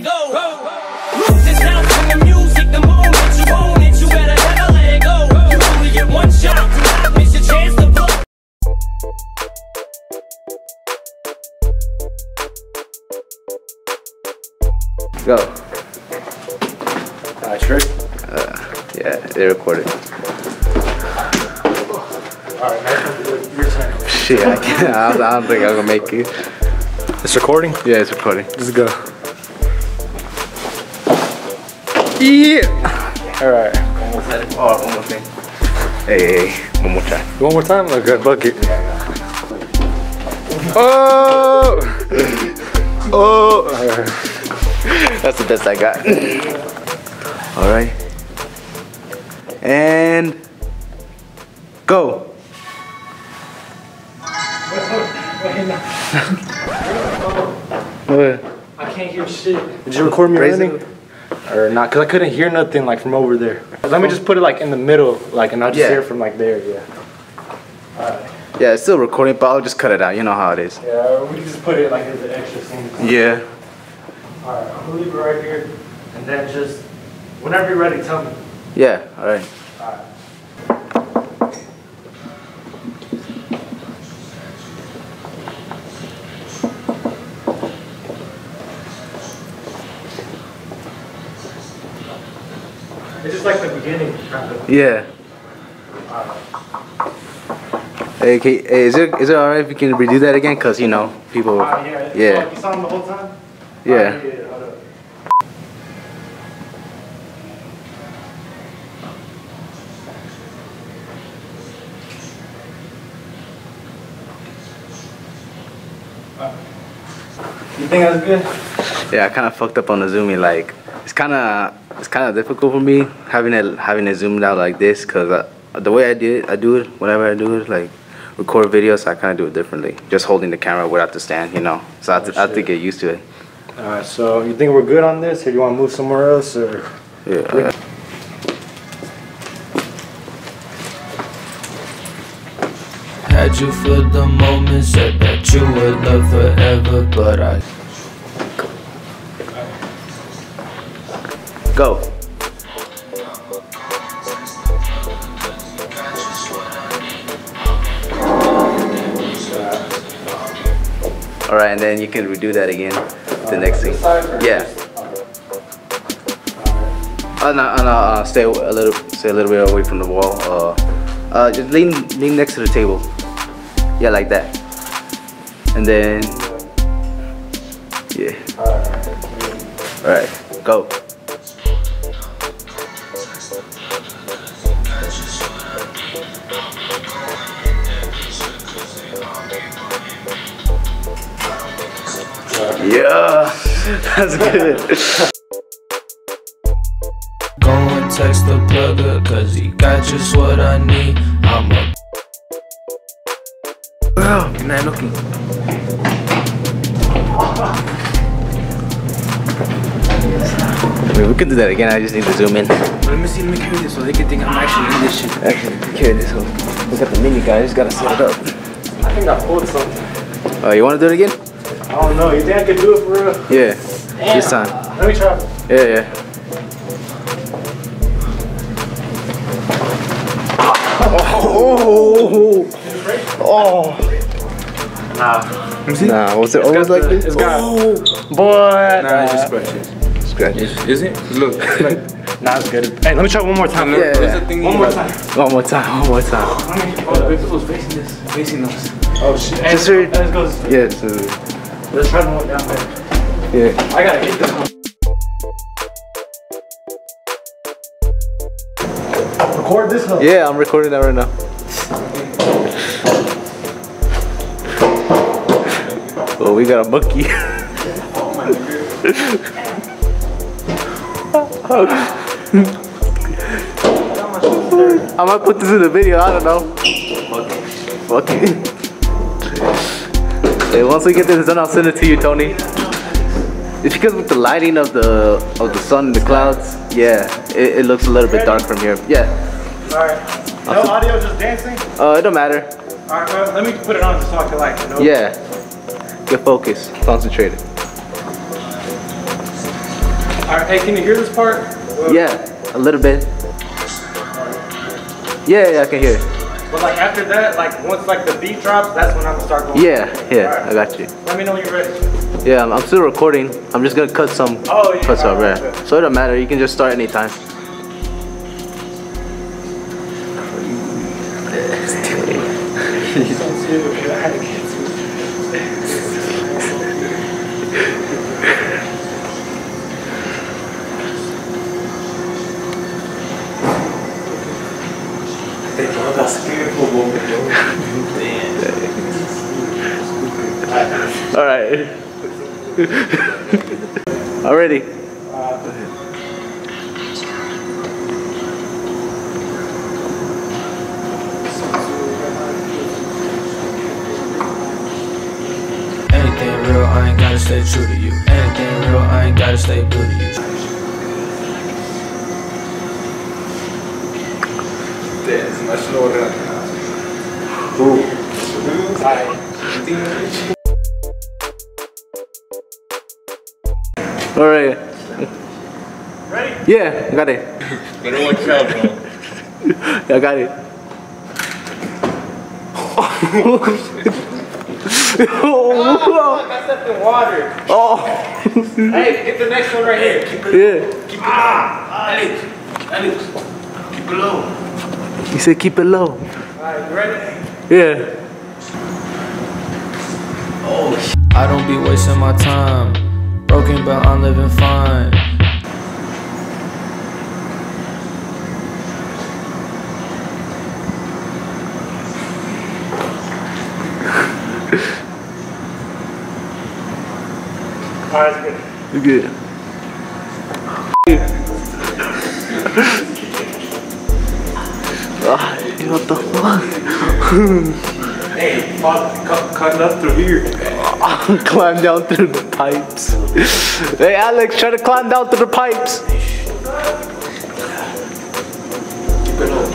let go. Lose yourself in the music the moment you own it. You better never let it go. You only get one shot. Do not miss your chance to blow. Go. Uh, Alright, Trick. Uh, yeah, they recorded. Alright, man. Your turn. Shit, I can't. I don't, I don't think I'm gonna make it. It's recording? Yeah, it's recording. Let's go. Yeah. Alright. One more time. Oh, one more thing. Hey, hey, one more time. One more time? Okay, bucket. Oh! Oh, that's the best I got. All right. And go. What? I can't hear shit. Did you record me Raising- running? Or not? Cause I couldn't hear nothing like from over there. Let me just put it like in the middle, like, and I'll just Yeah. hear from like there. Yeah. Yeah, it's still recording, but I'll just cut it out. You know how it is. Yeah. We can just put it like as an extra thing. Yeah. All right. I'm gonna leave it right here, and then just whenever you're ready, tell me. Yeah. All right. All right. Beginning, kind of. Yeah. Hey, okay, hey, is it is it alright if you can redo that again? Cause you know people. Uh, yeah. Yeah. You saw him the whole time? Yeah. Alright, yeah. You think that's good? Yeah, I kind of fucked up on the zooming. Like, it's kind of it's kind of difficult for me having it having it zoomed out like this, cause the way I do it, I do it whenever I do it, like record videos, I kind of do it differently. Just holding the camera without the stand, you know. So I have, to, I have to get used to it. Alright, so you think we're good on this, or do you want to move somewhere else, or? Yeah. Had you for the moment, said that you would love forever, but I Go. All right, and then you can redo that again. The next thing. Yeah. Uh, no, uh, no, uh, stay a little, stay a little bit away from the wall. Uh, uh, just lean, lean next to the table. Yeah, like that. And then, yeah. All right, go. Yeah, that's good. go and text the plugger, cause he got just what I need. I'm a Wow, you're not looking. Wait, we can do that again. I just need to zoom in. Let me see, let me carry this so they can think I'm actually in this shit. Actually, carry this. One. We got the mini guy. Just gotta set it up. I think I pulled something. Oh, you want to do it again? I don't know. You think I could do it for real? Yeah. This time. Let me try. Yeah, yeah. Oh, oh, Nah. Nah, was it always like this? It's got. Oh, Boy. Nah, it's just scratches. scratch. Is it? Look. Nah, it's good. Hey, let me try one more time. Yeah. What's the thing One more got? time. One more time. One more time. Let me. Hold up. If it was facing this, facing us. Oh shit. Hey, Just let's, let's go. Yes. uh, Let's try the one down there. yeah. I gotta get this one. Record this one. Yeah, I'm recording that right now. Oh, we got a monkey. oh my god. I might put this in the video. I don't know. Fuck it. Hey, once we get this done, I'll send it to you, Toni. It's because with the lighting of the of the sun and the clouds, yeah, it, it looks a little bit dark from here. Yeah. Alright. No audio, just dancing? Uh, it don't matter. Alright, well, let me put it on just so I can like, you know. Yeah. Get focused. Concentrated. Alright, hey, can you hear this part? Yeah, a little bit. Yeah, yeah, I can hear it. But like after that, like once like the beat drops, that's when I'm gonna start going. Yeah, yeah, I got you. Let me know when you're ready. Yeah, I'm, I'm still recording. I'm just gonna cut some Oh, yeah, cuts out, alright, right? So it don't matter. You can just start anytime. All right. Already. Anything real, I ain't gotta stay true to you. Anything real, I ain't gotta stay blue to you. All right. Ready? Yeah, I got it. Better watch out, bro. Yeah, I got it. Oh, oh, I stepped in water. oh, Hey, get the next one right here. yeah. Ah, Alex, Alex, keep it low. He said keep it low. Alright, you ready? Yeah. Oh, I don't be wasting my time. Broken, but I'm living fine. Alright, good. You good. Ah, what the fuck? Hey, fuck, cut, cutting up through here. climb down through the pipes. Hey, Alex, try to climb down through the pipes. Keep it low,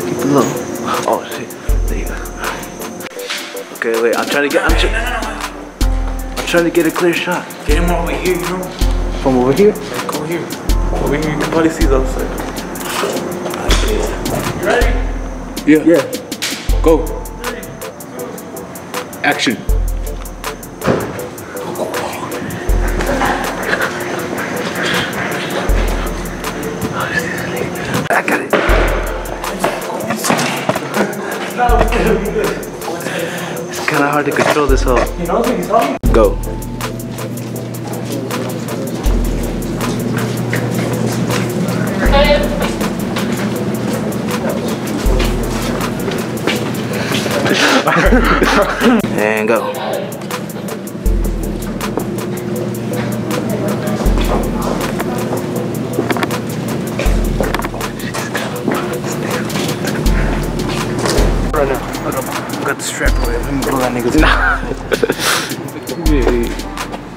keep it low. Oh shit. There you go. Okay, wait. I'm trying to get. I'm, try- I'm trying to get a clear shot Get him over here, you know? from over here. Go here. Over here, you can probably see the other side. You ready? Yeah. Yeah. Go. Action. Of hard to control this whole. You know what he's on? Go. and go. Right now. Got the strap away. Let me blow that nigga's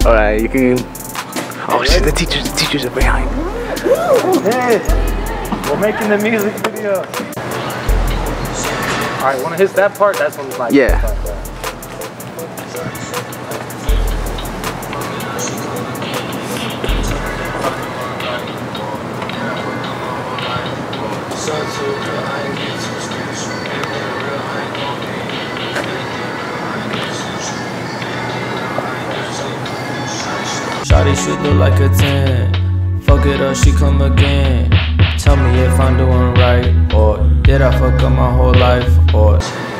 Alright, you can. Oh, oh shit, the teachers, the teachers are behind. Hey, we're making the music video. Alright, when it hits that part, that's when it's like. Yeah. Shawty should look like a 10. Fuck it up, she come again. Tell me if I'm doing right, or did I fuck up my whole life, or.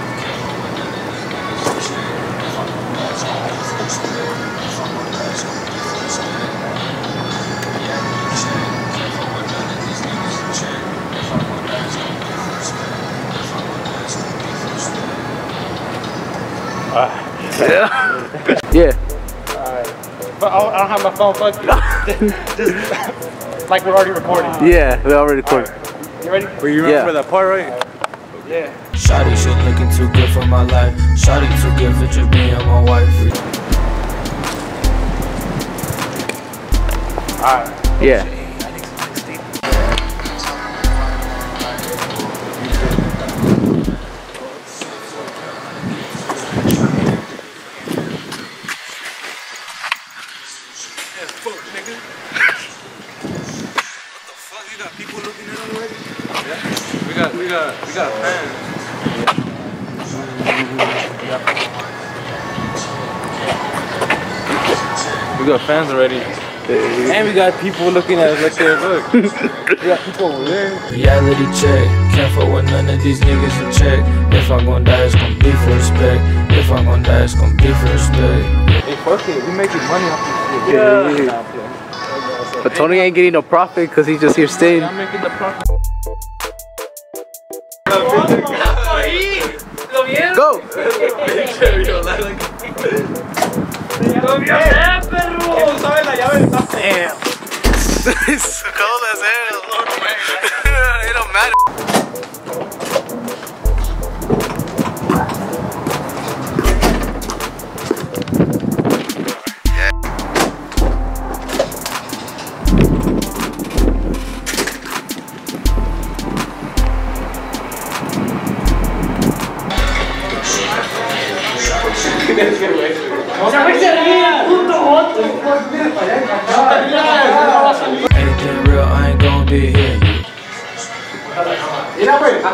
But I I don't have my phone. Fuck you. Just like we're already recording. Yeah, we're already recorded. You ready? Were you Yeah. remember that part, right? Yeah. Shawty shit looking too good for my life. Shawty too good for just being my wife. Alright. Yeah. Got, we got, we got fans. We got fans already. And we got people looking at us like there. Look. we got people over there. Reality check, can't fuck with none of these niggas in check. If I'm gon' die, it's gon' be for respect. If I'm gon' die, it's gon' be for respect. Hey, fuck it. We making money off this shit. Yeah, yeah. But Toni ain't getting no profit because he's just here staying. I'm making the profit. Go!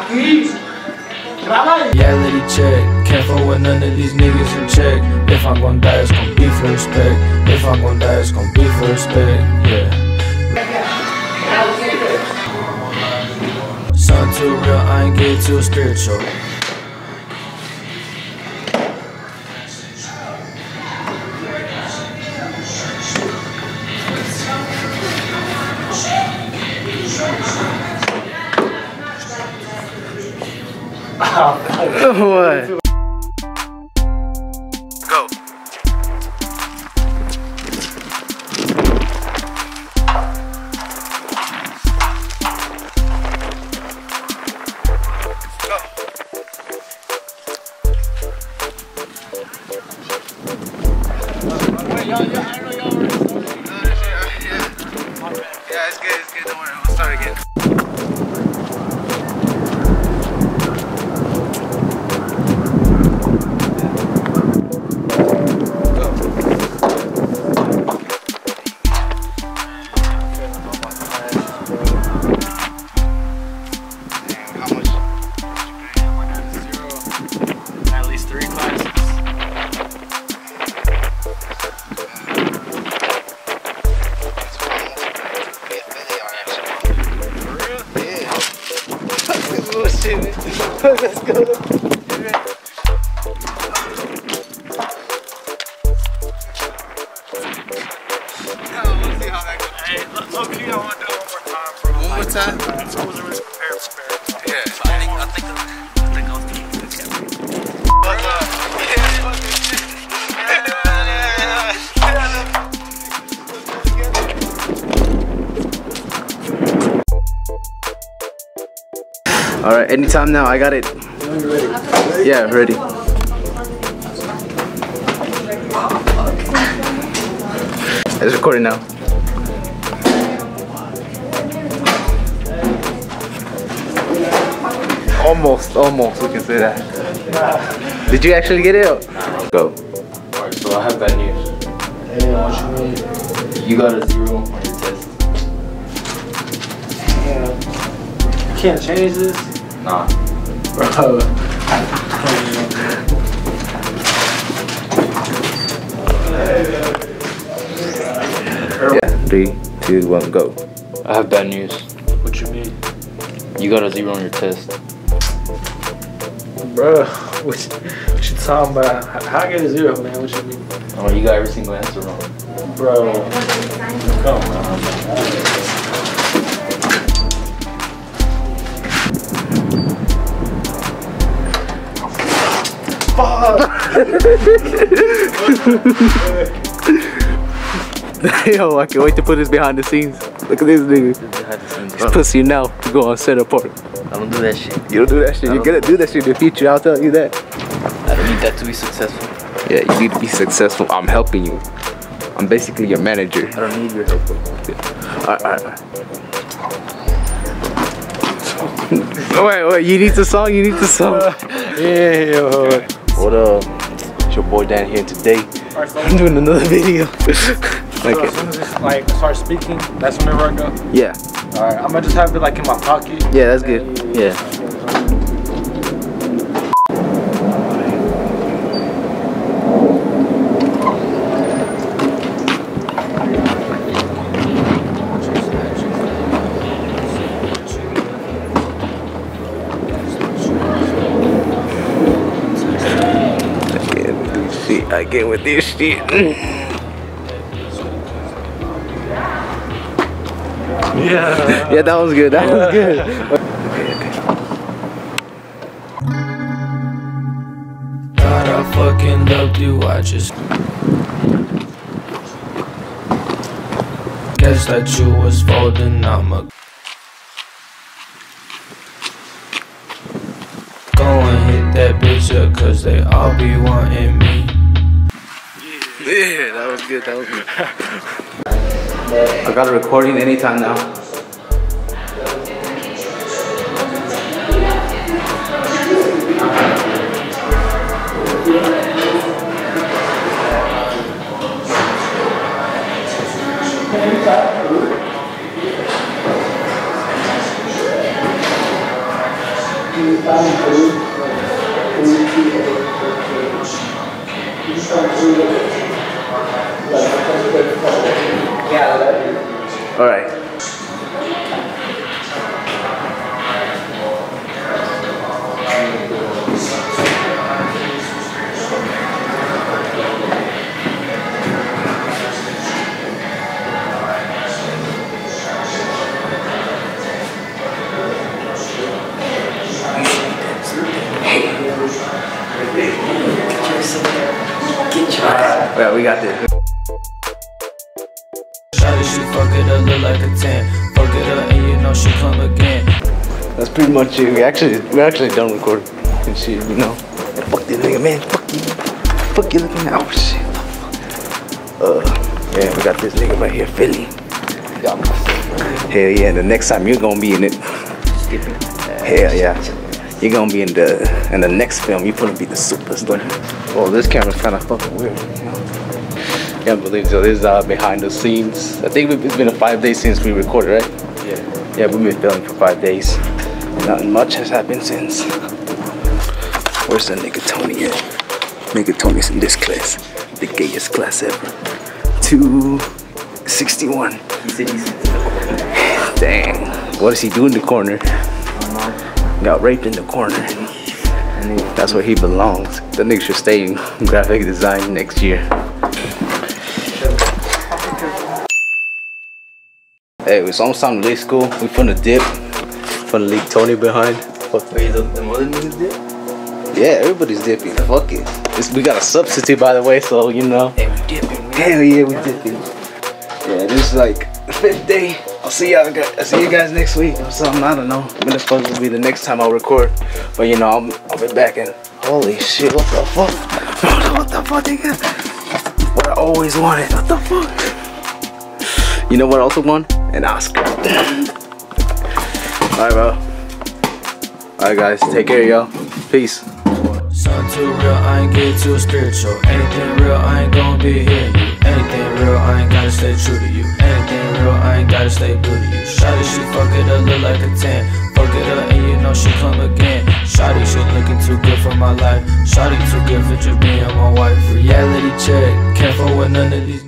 Reality check, can't fuck with none of these niggas in check. If I'm gon' die, it's gon' be for respect. If I'm gon' die, it's gon' be for respect. Yeah. Something too real, I ain't get too spiritual. What? Go. It. All right, anytime now. I got it. Yeah, ready. It's recording now. Almost, almost. We can say that. Did you actually get it? Go. Alright, so I have bad news. Hey, what you mean? You got a zero on your test. Can't change this. Nah. Bro. Yeah. Three, two, one, go. I have bad news. What you mean? You got a zero on your test. Bro, what you, what you talking about? How how I get a zero, man? What you mean? Oh, you got every single answer wrong. Bro, come on, man. Yo, I can't wait to put this behind the scenes. Look at this nigga. This bro. pussy now to go on center part. I don't do that shit. You don't do that shit. You're gonna do that shit in the future. I'll tell you that. I don't need that to be successful. Yeah, you need to be successful. I'm helping you. I'm basically your manager. I don't need your help. Alright, alright, alright. wait, wait, you need the song? You need the song? yeah, yo. What up? It's your boy Dan here today. I'm doing another video. So as soon as it's like start speaking, that's whenever I go. Yeah. All right, I'm gonna just have it like in my pocket. Yeah, that's good. Yeah. Shit, I get with this shit. Yeah. Yeah, that was good. That was good. God, I fucking loved you. I just guess that you was folding. I'ma go and hit that bitch up, cause they all be wanting me. Yeah, that was good. That was good. I got a recording anytime now. All right. Pretty much it. We actually we actually done recording and shit, you know. Fuck this nigga, man. Fuck you. Fuck you looking at. Oh shit. Uh, yeah, we got this nigga right here, Feli. Hell yeah, the next time you're gonna be in it. Hell yeah. You're gonna be in the in the next film. You're gonna be the superstar. Oh, this camera's kind of fucking weird. Can't believe so. This is uh, behind the scenes. I think it's been a five days since we recorded, right? Yeah. Yeah, we've been filming for five days. Nothing much has happened since. Where's the nigga Toni at? Nigga Toni's in this class. The gayest class ever. 261. Dang. What does he do in the corner? Got raped in the corner. That's where he belongs. The nigga should stay in graphic design next year. Hey, it's almost time to leave school. We finna dip. Finna leave Toni behind. Fuck Wait, the, the other niggas? Yeah, everybody's dipping. Fuck it. It's, we got a substitute, by the way, so you know. Hey, we dipping. Hell yeah, we dipping. Yeah, this is like the fifth day. I'll see y'all. guys- I'll see you guys next week or something. I don't know. Mean, it's supposed to be the next time I'll record, but you know, I'll, I'll be back and holy shit, what the fuck? what the fuck, nigga? What I always wanted. What the fuck? You know what I also won? An Oscar. Alright, bro. Alright, guys. Take care, y'all. Peace. Something too real, I ain't get too spiritual. Anything real, I ain't gonna be here. Anything real, I ain't gotta stay true to you. Anything real, I ain't gotta stay blue to you. Shawty, she fuck it up, look like a 10. Fuck it up, and you know she come again. Shawty, she looking too good for my life. Shawty, too good for just being my wife. Reality check, can't fuck with none of these.